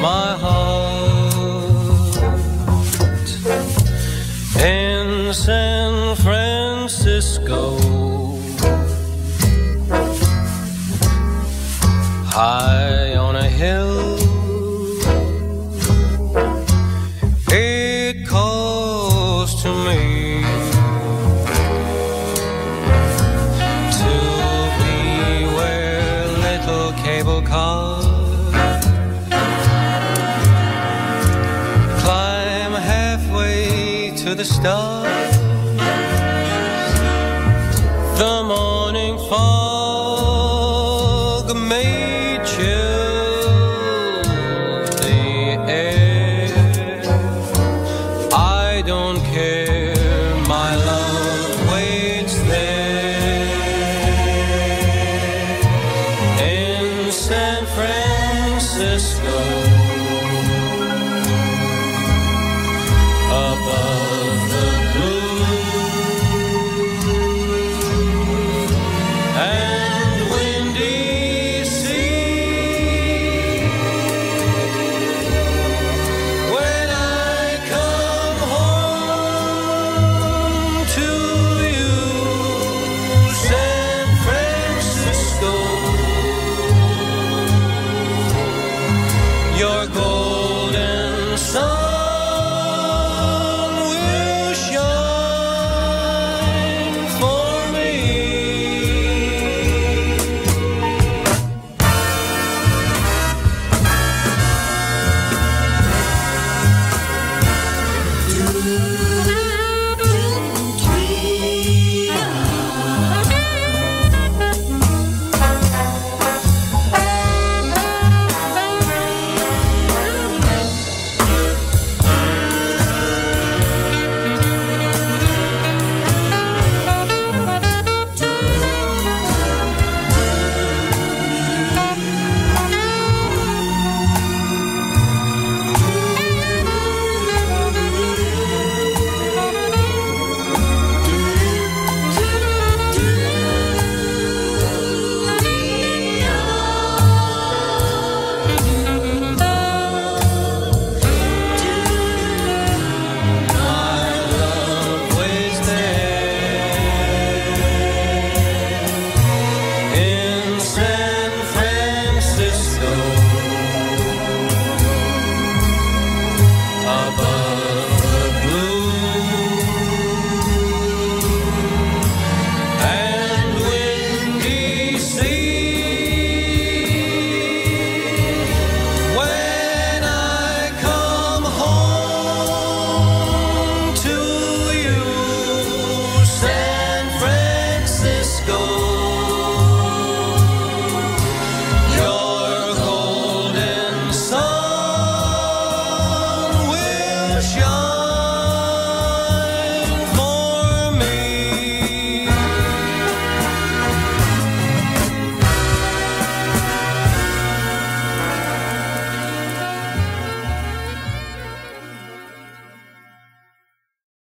my heart in San Francisco. High on a hill, it calls to me. To be where little cable cars the stars. The morning fog may chill the air. I don't care, my love waits there in San Francisco.